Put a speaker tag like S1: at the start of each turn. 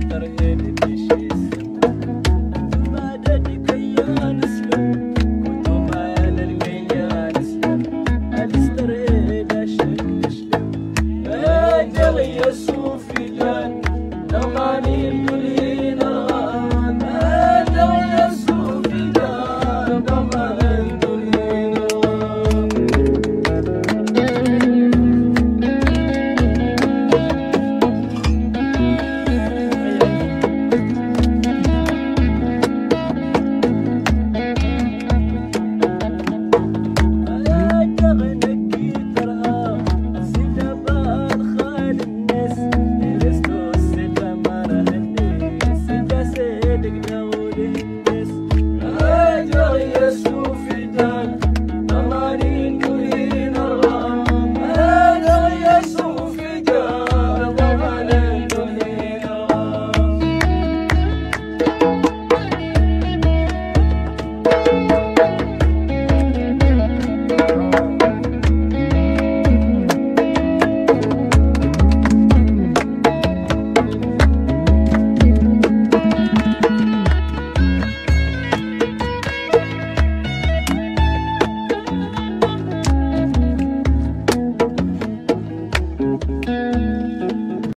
S1: better enemy.